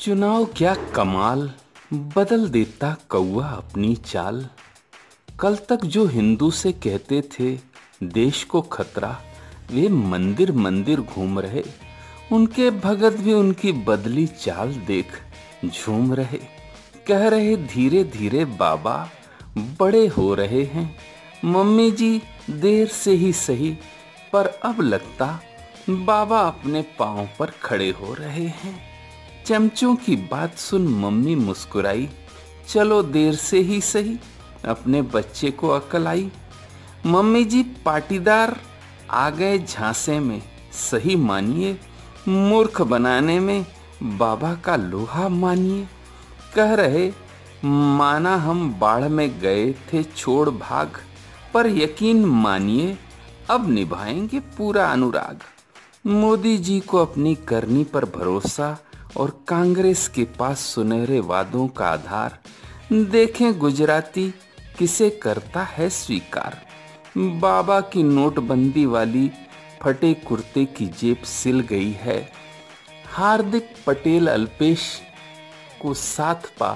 चुनाव क्या कमाल? बदल देता कौआ अपनी चाल। कल तक जो हिंदू से कहते थे, देश को खतरा, वे मंदिर मंदिर घूम रहे। उनके भगत भी उनकी बदली चाल देख झूम रहे। कह रहे धीरे धीरे, बाबा, बड़े हो रहे हैं। मम्मी जी, देर से ही सही, पर अब लगता, बाबा अपने पाँव पर खड़े हो रहे हैं। चमचों की बात सुन मम्मी मुस्कुराई। चलो देर से ही सही, अपने बच्चे को अकल आई। मम्मी जी पाटीदार आ गए झांसे में, सही मानिए। मूर्ख बनाने में बाबा का लोहा मानिए। कह रहे, माना हम बाढ़ में गए थे छोड़ भाग, पर यकीन मानिए, अब निभाएँगे पूरा अनुराग। मोदी जी को अपनी करनी पर भरोसा और कांग्रेस के पास सुनहरे वादों का आधार। देखें गुजराती, किसे करता है स्वीकार? बाबा की नोटबंदी वाली फटे कुर्ते की जेब सिल गई है। हार्दिक पटेल अल्पेश को साथ पा,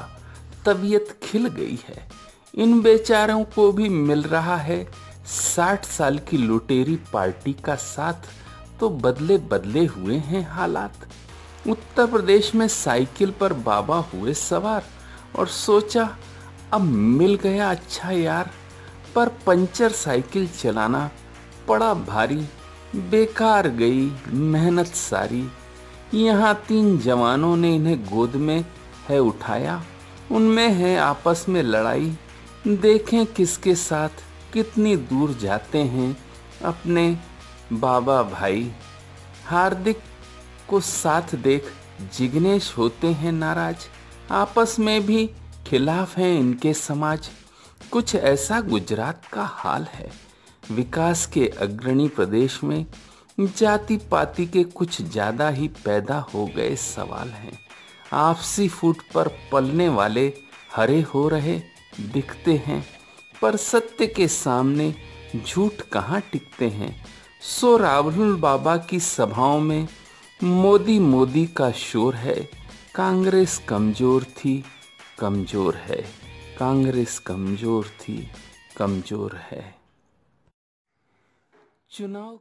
तबीयत खिल गई है। इन बेचारों को भी मिल रहा है साठ साल की लुटेरी पार्टी का साथ तो बदले बदले हुए हैं हालात। उत्तर प्रदेश में साइकिल पर बाबा हुए सवार और सोचा, अब मिल गया अच्छा यार, पर पंचर साइकिल चलाना पड़ा भारी, बेकार गई मेहनत सारी। यहाँ तीन जवानों ने इन्हें गोद में है उठाया, उनमें है आपस में लड़ाई। देखें किसके साथ कितनी दूर जाते हैं अपने बाबा भाई। हार्दिक को साथ देख जिग्नेश होते हैं नाराज़। आपस में भी खिलाफ हैं इनके समाज। कुछ ऐसा गुजरात का हाल है। विकास के अग्रणी प्रदेश में जाति पाति के कुछ ज़्यादा ही पैदा हो गए सवाल हैं। आपसी फूट पर पलने वाले हरे हो रहे, दिखते हैं। पर सत्य के सामने झूठ कहाँ टिकते हैं? सो राहुल बाबा की सभाओं में मोदी मोदी का शोर है। कांग्रेस कमज़ोर थी, कमज़ोर है। कांग्रेस कमज़ोर थी, कमज़ोर है। चुनाव